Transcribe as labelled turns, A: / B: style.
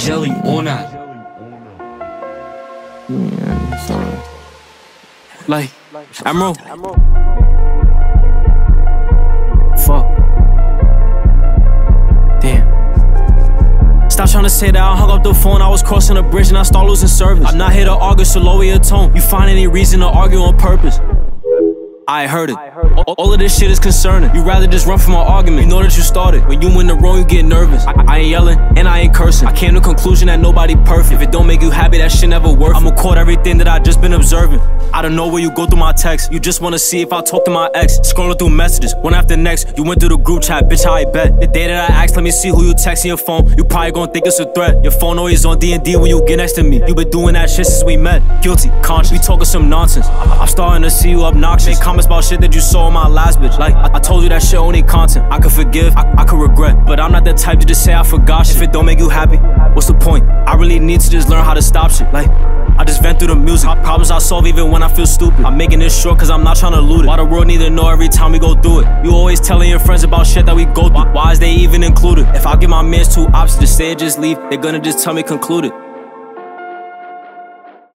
A: Jelly.
B: Yeah, sorry.
C: Like, Emerald. Fuck. Damn. Stop trying to say that I hung up the phone. I was crossing a bridge and I start losing service. I'm not here to argue, so lower your tone. You find any reason to argue on purpose? I heard it. All, all of this shit is concerning. You rather just run from an argument. You know that you started. When you in the wrong, you get nervous. I, I, ain't yelling and I ain't cursing. I came to conclusion that nobody perfect. If it don't make you happy, that shit never worth. I'ma quote everything that I just been observing. I don't know where you go through my text. You just wanna see if I talk to my ex. Scrolling through messages, one after next. You went through the group chat, bitch. I bet. The day that I asked, let me see who you texting your phone. You probably gonna think it's a threat. Your phone always on D and D when you get next to me. You been doing that shit since we met. Guilty, conscious. We talking some nonsense. I, am starting to see you obnoxious. Make comments about shit that you saw on my last bitch. Like I, I told you that shit only content. I could forgive, I, I could regret, but I'm not the type to just say I forgot shit. If it don't make you happy, what's the point? I really need to just learn how to stop shit. Like. I just vent through the music. Problems I solve even when I feel stupid. I'm making this short cause I'm not trying to loot it. Why the world need to know every time we go through it? You always telling your friends about shit that we go through. Why is they even included? If I get my mans two options to say it, just leave, they're gonna just tell me concluded.